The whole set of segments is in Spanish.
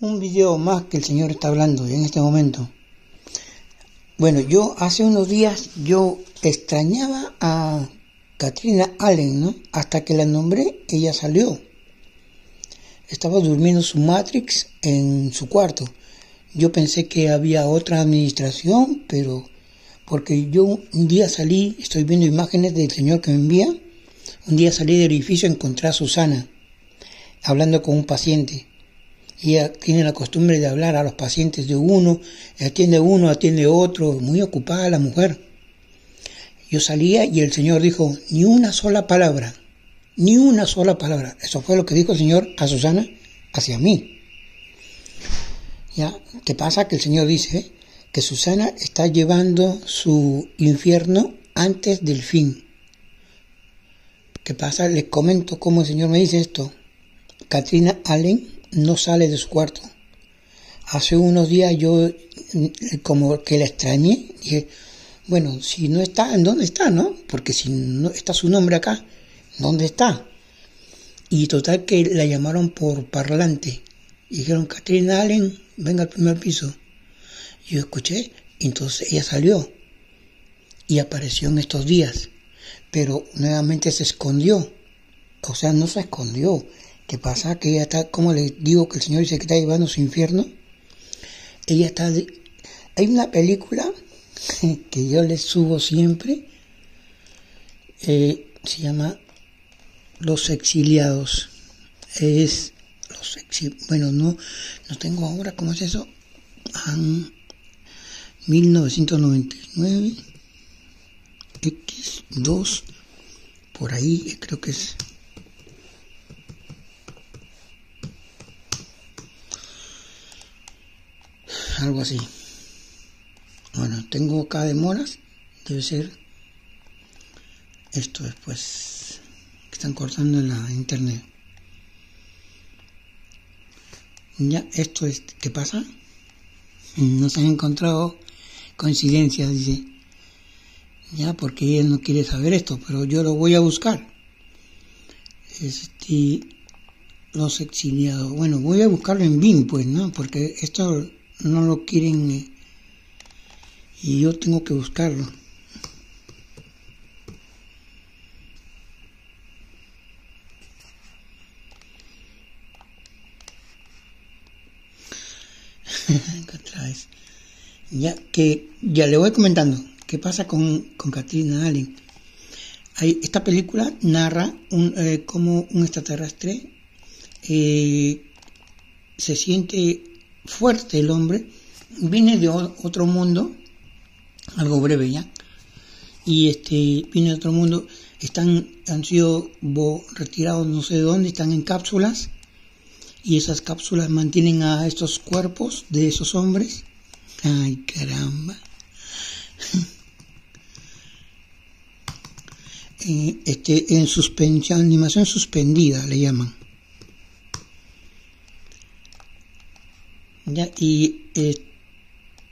un video más que el Señor está hablando en este momento. Bueno, yo hace unos días yo extrañaba a Katrina Allen, ¿no? Hasta que la nombré, ella salió. Estaba durmiendo su Matrix en su cuarto. Yo pensé que había otra administración, pero porque yo un día salí, estoy viendo imágenes del Señor que me envía, un día salí del edificio y encontré a Susana hablando con un paciente. Ella tiene la costumbre de hablar a los pacientes de uno, atiende uno, atiende otro, muy ocupada la mujer. Yo salía y el Señor dijo, ni una sola palabra, ni una sola palabra. Eso fue lo que dijo el Señor a Susana hacia mí. ¿Ya? ¿Qué pasa? Que el Señor dice que Susana está llevando su infierno antes del fin. ¿Qué pasa? Les comento cómo el Señor me dice esto. Katrina Allen no sale de su cuarto. Hace unos días yo como que la extrañé, dije, bueno, si no está, ¿en dónde está, no? Porque si no está su nombre acá, ¿dónde está? Y total que la llamaron por parlante. dijeron, Katrina Allen, venga al primer piso. Yo escuché, entonces ella salió y apareció en estos días, pero nuevamente se escondió. O sea, no se escondió, ¿Qué pasa? Que ella está, como le digo que el Señor dice que está llevando su infierno. Ella está... Hay una película que yo le subo siempre. Eh, se llama Los Exiliados. Es... Los bueno, no, no tengo ahora, ¿cómo es eso? 1999 X2 por ahí creo que es algo así. Bueno, tengo acá demoras, debe ser esto después, que están cortando en la internet. Ya, esto es, ¿qué pasa? No se han encontrado coincidencias, dice. Ya, porque él no quiere saber esto, pero yo lo voy a buscar. Este, los exiliados. Bueno, voy a buscarlo en BIM, pues, ¿no? Porque esto no lo quieren y yo tengo que buscarlo. ya que ya le voy comentando qué pasa con, con Katrina Allen. esta película narra un, eh, cómo un extraterrestre eh, se siente fuerte el hombre, viene de otro mundo, algo breve ya, y este viene de otro mundo, están, han sido retirados no sé de dónde, están en cápsulas, y esas cápsulas mantienen a estos cuerpos de esos hombres. Ay, caramba. Eh, este, en suspensión, animación suspendida le llaman. Y eh,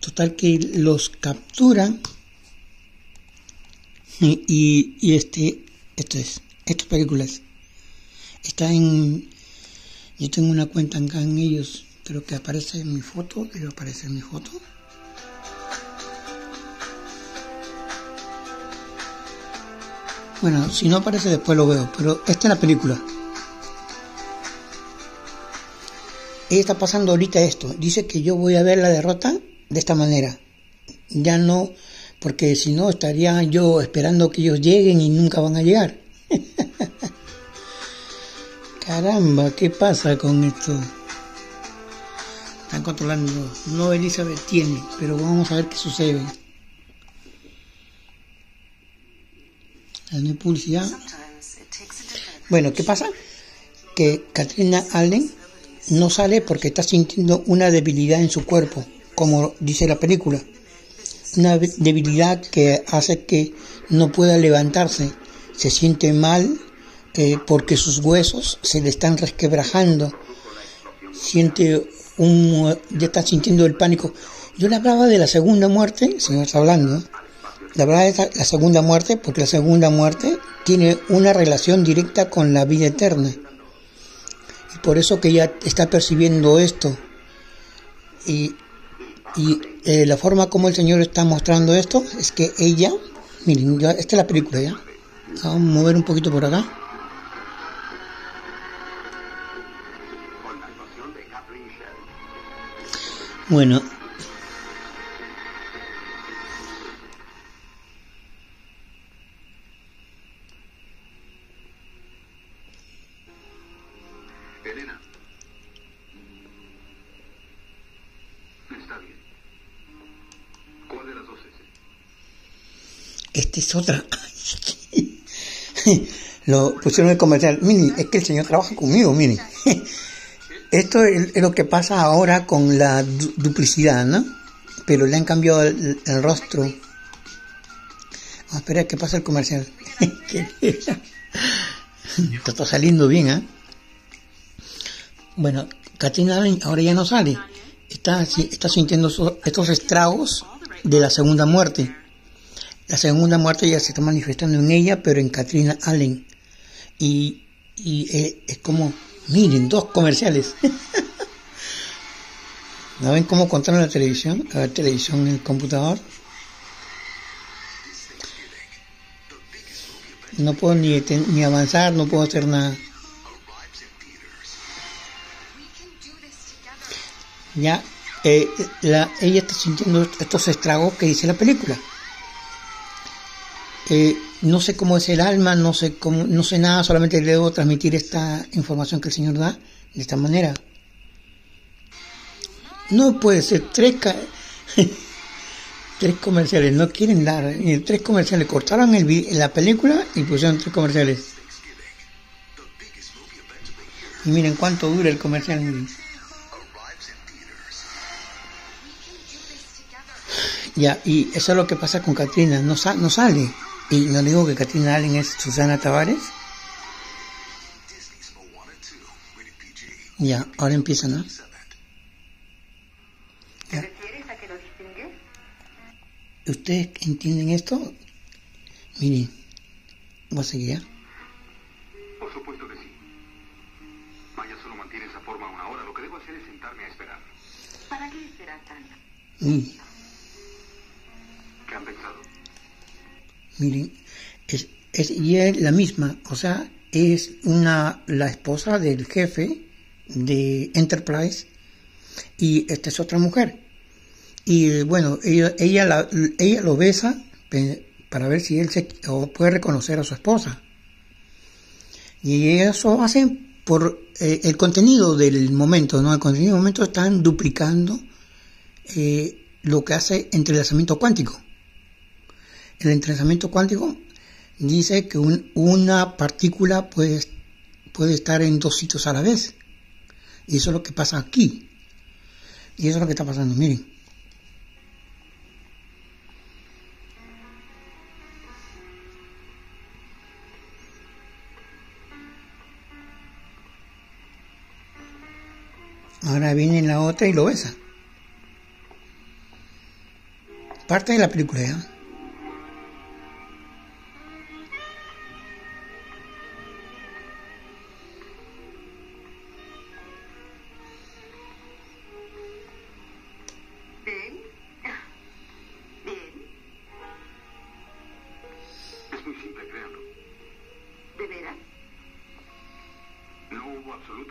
total que los capturan y, y, este esto es estas películas está en yo tengo una cuenta acá en ellos creo que aparece en mi foto debe aparecer en mi foto. Bueno si no aparece después lo veo pero esta es la película está pasando ahorita esto. Dice que yo voy a ver la derrota de esta manera. Ya no, porque si no estaría yo esperando que ellos lleguen y nunca van a llegar. Caramba, ¿qué pasa con esto? Están controlando. No Elizabeth tiene, pero vamos a ver qué sucede. Publicidad. Bueno, ¿qué pasa? Que Katrina Allen no sale porque está sintiendo una debilidad en su cuerpo, como dice la película. Una debilidad que hace que no pueda levantarse. Se siente mal eh, porque sus huesos se le están resquebrajando. Siente un, ya está sintiendo el pánico. Yo le hablaba de la segunda muerte, señor está hablando, la verdad es la segunda muerte porque la segunda muerte tiene una relación directa con la vida eterna por eso que ella está percibiendo esto, Y, y eh, la forma como el Señor está mostrando esto es que ella, miren, esta es la película ya. Vamos a mover un poquito por acá. Bueno, Esta es otra. lo pusieron en el comercial. Miren, es que el señor trabaja conmigo, miren. Esto es, lo que pasa ahora con la duplicidad, ¿no? Pero le han cambiado el, rostro. Vamos a esperar que pase el comercial. está saliendo bien, ¿eh? Bueno, Katrina ahora ya no sale. Está, está sintiendo estos estragos de la segunda muerte. La segunda muerte ya se está manifestando en ella, pero en Katrina Allen. Y, y eh, es como, miren, dos comerciales. ¿No ven cómo contaron la televisión? A ver, televisión en el computador. No puedo ni, ni avanzar, no puedo hacer nada. Ya, eh, la, ella está sintiendo estos estragos que dice la película. Eh, no sé cómo es el alma, no sé cómo, no sé nada, solamente le debo transmitir esta información que el Señor da de esta manera. No puede ser tres, tres comerciales, no quieren dar, tres comerciales, cortaron el, la película y pusieron tres comerciales. Y miren cuánto dura el comercial. Ya, y eso es lo que pasa con Katrina, no, no sale. Y no digo que Katrina Allen es Susana Tavares. Ya, ahora empieza, ¿no? ¿Te refieres a que lo distingues? ¿Ustedes entienden esto? Miren, voy a seguir ya. Por supuesto que sí. Maya solo mantiene esa forma una hora. Lo que debo hacer es sentarme a esperar. ¿Para qué esperar tanto? Mm. Miren, es, es, y es la misma, o sea, es una, la esposa del jefe de Enterprise y esta es otra mujer. Y bueno, ella, ella, la, ella lo besa para ver si él se, puede reconocer a su esposa. Y eso hacen por eh, el contenido del momento, ¿no? El contenido del momento están duplicando eh, lo que hace entrelazamiento cuántico. El entrenamiento cuántico dice que una partícula puede, puede estar en dos sitios a la vez. Y eso es lo que pasa aquí. Y eso es lo que está pasando, miren. Ahora viene la otra y lo besa. Parte de la película,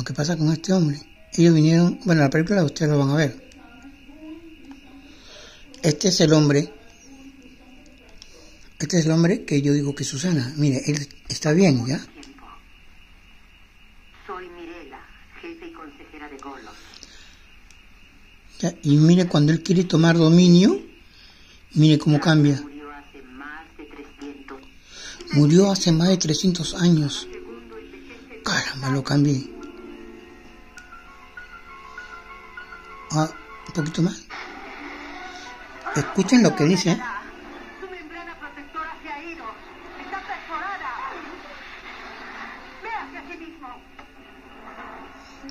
lo que pasa con este hombre. Ellos vinieron, bueno, la película ustedes lo van a ver. Este es el hombre. Este es el hombre que yo digo que Susana. Mire, él está bien, ¿ya? Y mire cuando él quiere tomar dominio, mire cómo cambia. Murió hace más de 300 años. Caramba, lo cambié. Ah, un poquito más. Escuchen lo que dice. Mismo.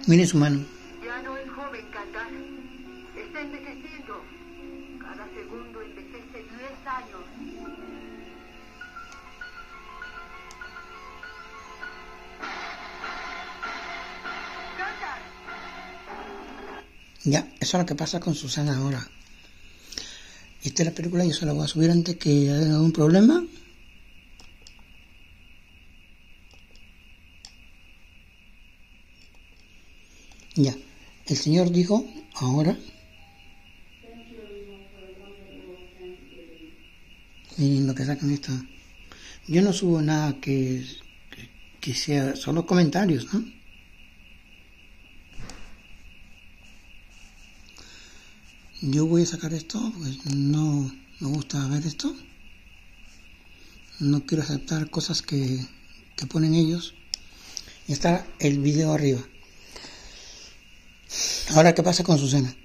Miren su mano. Eso es lo que pasa con Susana ahora. Esta es la película, yo se la voy a subir antes que haya algún problema. Ya, el Señor dijo, ahora, miren lo que sacan esta. Yo no subo nada que, que, que sea, solo comentarios, ¿no? Yo voy a sacar esto, pues no me gusta ver esto. No quiero aceptar cosas que, que ponen ellos. Está el video arriba. Ahora, ¿qué pasa con Susana?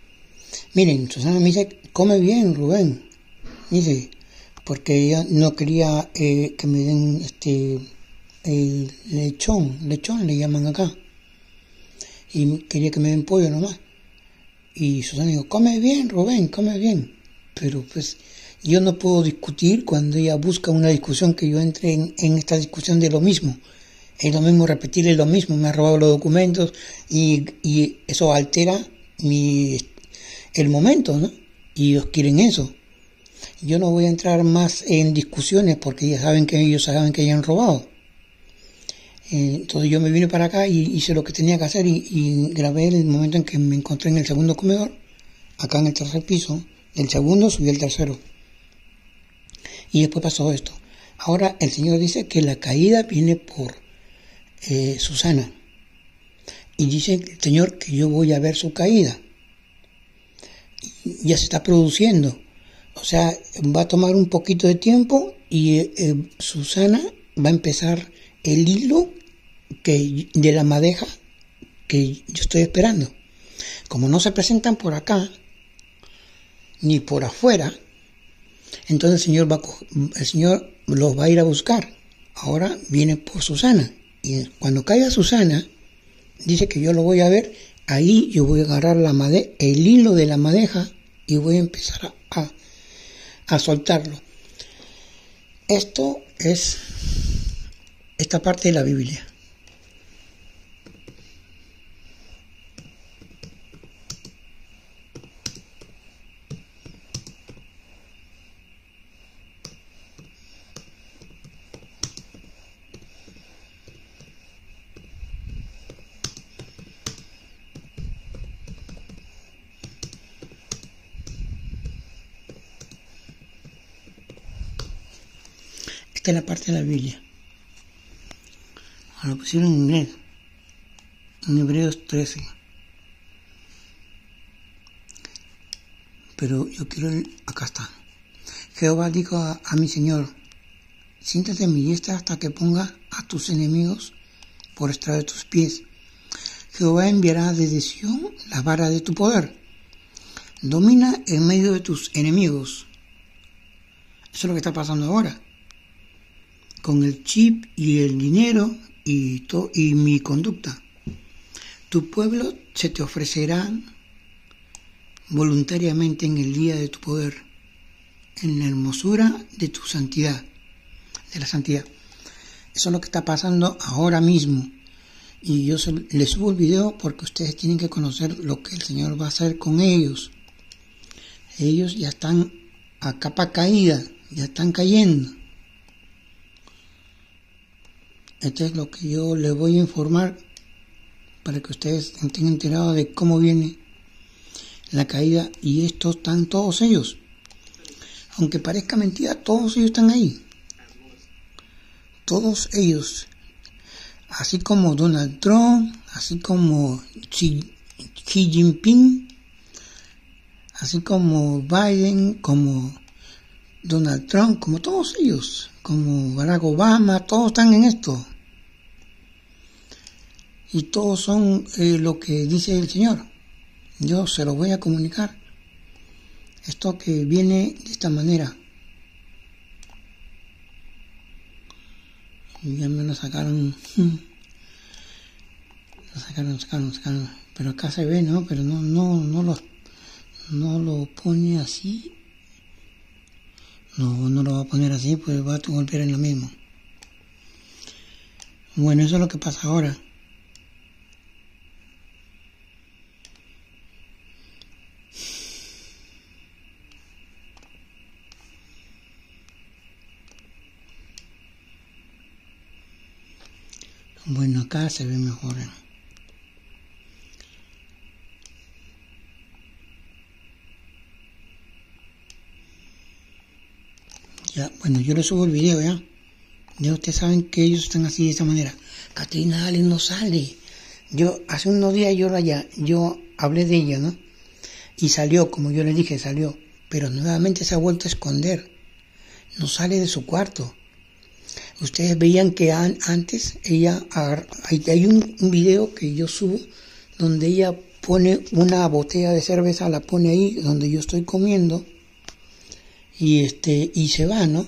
Miren, Susana me dice, come bien, Rubén. Dice, porque ella no quería eh, que me den este el lechón, lechón le llaman acá. Y quería que me den pollo nomás. Y Susana dijo, come bien, Rubén, come bien. Pero pues yo no puedo discutir cuando ella busca una discusión que yo entre en, en esta discusión de lo mismo. Es lo mismo repetirle lo mismo, me ha robado los documentos y, y eso altera mi, el momento, ¿no? Y ellos quieren eso. Yo no voy a entrar más en discusiones porque ya saben que ellos saben que hayan robado. Eh, entonces yo me vine para acá y hice lo que tenía que hacer y, y, grabé el momento en que me encontré en el segundo comedor, acá en el tercer piso. Del segundo subí al tercero. Y después pasó esto. Ahora el Señor dice que la caída viene por eh, Susana. Y dice el Señor que yo voy a ver su caída. Ya se está produciendo. O sea, va a tomar un poquito de tiempo y eh, Susana va a empezar el hilo que, de la madeja que yo estoy esperando. Como no se presentan por acá, ni por afuera, entonces el Señor, va, el Señor los va a ir a buscar. Ahora viene por Susana. Y cuando caiga Susana, dice que yo lo voy a ver, ahí yo voy a agarrar la made el hilo de la madeja y voy a empezar a, a soltarlo. Esto es esta parte de la Biblia. Esta es la parte de la Biblia. Lo pusieron en inglés, en Hebreos 13. Pero yo quiero, acá está. Jehová dijo a, a mi Señor, siéntate en mi diestra hasta que ponga a tus enemigos por estrado de tus pies. Jehová enviará desde Sion la vara de tu poder. Domina en medio de tus enemigos. Eso es lo que está pasando ahora. Con el chip y el dinero y, to, y mi conducta. Tu pueblo se te ofrecerá voluntariamente en el día de tu poder, en la hermosura de tu santidad, de la santidad. Eso es lo que está pasando ahora mismo. Y yo les subo el video porque ustedes tienen que conocer lo que el Señor va a hacer con ellos. Ellos ya están a capa caída, ya están cayendo. Esto es lo que yo les voy a informar para que ustedes estén enterados de cómo viene la caída y estos están todos ellos. Aunque parezca mentira, todos ellos están ahí. Todos ellos. Así como Donald Trump, así como Xi, Xi Jinping, así como Biden, como Donald Trump, como todos ellos, como Barack Obama, todos están en esto y todos son eh, lo que dice el Señor. Yo se lo voy a comunicar. Esto que viene de esta manera. Ya me lo sacaron. Lo sacaron, sacaron, sacaron. Pero acá se ve, ¿no? Pero no, no, no lo, no lo pone así. No, no lo va a poner así, pues va a golpear en lo mismo. Bueno, eso es lo que pasa ahora. Bueno, acá se ve mejor. ¿eh? Ya, bueno, yo le subo el video, ¿ya? Ya ustedes saben que ellos están así de esta manera. Katrina Allen no sale. Yo, hace unos días yo, ya, yo hablé de ella, ¿no? Y salió, como yo le dije, salió. Pero nuevamente se ha vuelto a esconder. No sale de su cuarto. Ustedes veían que antes ella hay, un, video que yo subo donde ella pone una botella de cerveza, la pone ahí donde yo estoy comiendo y este y se va, ¿no?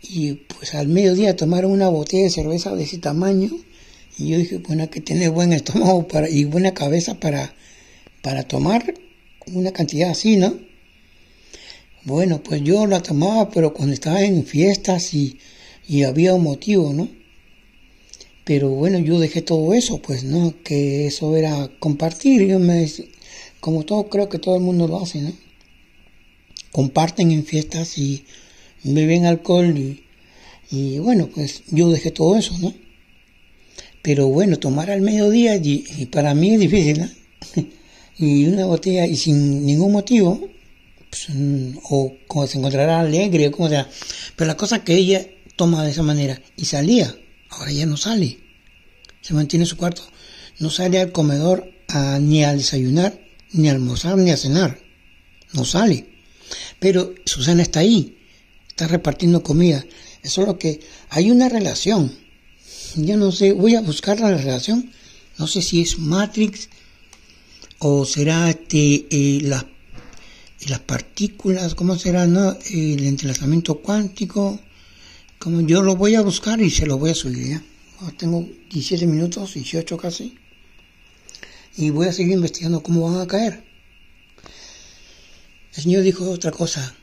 Y pues al mediodía tomaron una botella de cerveza de ese tamaño y yo dije, bueno, que tiene buen estómago para, y buena cabeza para, para tomar una cantidad así, ¿no? Bueno, pues yo la tomaba, pero cuando estaba en fiestas y y había un motivo, ¿no? Pero bueno, yo dejé todo eso, pues, ¿no? Que eso era compartir. Yo me, como todo, creo que todo el mundo lo hace, ¿no? Comparten en fiestas y beben alcohol y, y bueno, pues yo dejé todo eso, ¿no? Pero bueno, tomar al mediodía y, para mí es difícil, ¿no? y una botella y sin ningún motivo, pues, o como se encontrará alegre, o como sea. Pero la cosa que ella toma de esa manera y salía, ahora ya no sale, se mantiene en su cuarto, no sale al comedor ni a desayunar, ni a almorzar, ni a cenar, no sale. Pero Susana está ahí, está repartiendo comida. Eso es lo que hay una relación. Yo no sé, voy a buscar la relación. No sé si es Matrix o será este, eh, las, las partículas, ¿cómo será? No? El entrelazamiento cuántico como yo lo voy a buscar y se lo voy a subir ya. Tengo 17 minutos, 18 casi. Y voy a seguir investigando cómo van a caer. El Señor dijo otra cosa.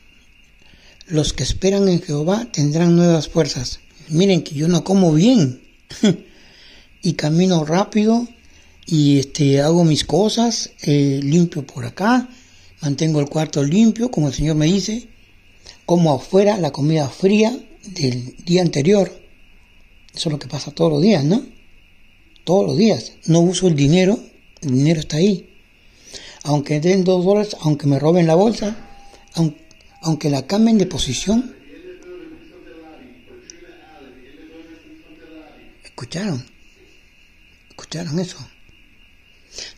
Los que esperan en Jehová tendrán nuevas fuerzas. Miren que yo no como bien. y camino rápido y este hago mis cosas, eh, limpio por acá, mantengo el cuarto limpio, como el Señor me dice, como afuera la comida fría, del día anterior. Eso es lo que pasa todos los días, ¿no? Todos los días. No uso el dinero, el dinero está ahí. Aunque den dos dólares, aunque me roben la bolsa, aunque, la cambien de posición. ¿Escucharon? ¿Escucharon eso?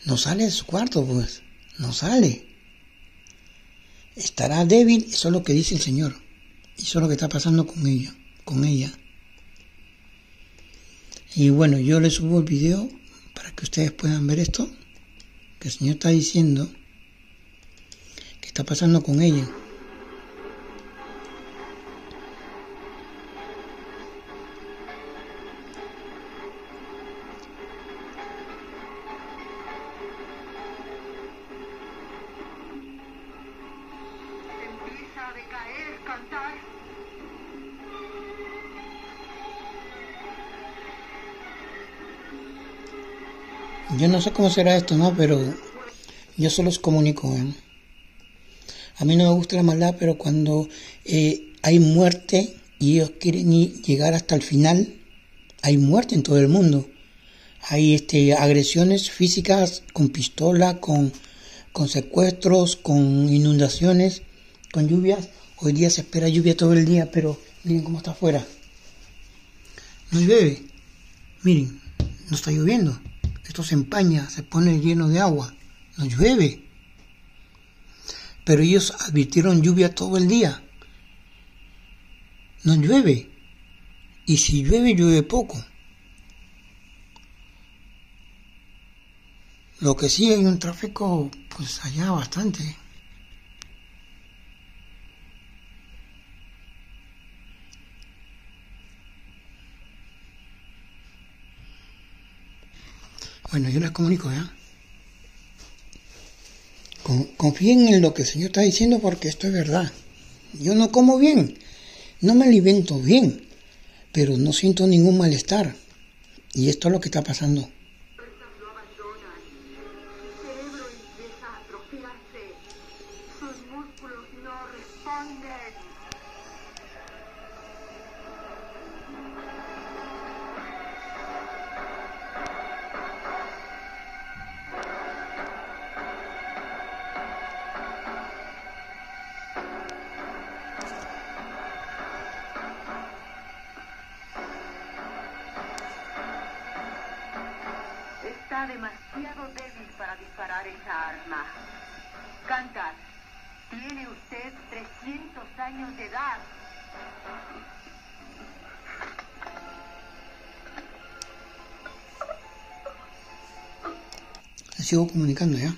No sale de su cuarto, pues. No sale. Estará débil, eso es lo que dice el Señor. Y eso es lo que está pasando con ella, con ella. Y bueno, yo les subo el video para que ustedes puedan ver esto, que el Señor está diciendo que está pasando con ella. Sé cómo será esto, ¿no? Pero yo solo os comunico. ¿eh? A mí no me gusta la maldad, pero cuando eh, hay muerte y ellos quieren llegar hasta el final, hay muerte en todo el mundo. Hay este, agresiones físicas con pistola, con, con secuestros, con inundaciones, con lluvias. Hoy día se espera lluvia todo el día, pero miren cómo está afuera. No llueve. Miren, no está lloviendo. Esto se empaña, se pone lleno de agua, no llueve. Pero ellos advirtieron lluvia todo el día. No llueve. Y si llueve, llueve poco. Lo que sí hay un tráfico, pues allá bastante. Comunico ya. confíen en lo que el Señor está diciendo porque esto es verdad. Yo no como bien, no me alimento bien, pero no siento ningún malestar. Y esto es lo que está pasando. Demasiado débil para disparar esa arma. Cantar, tiene usted 300 años de edad. sigo comunicando ya.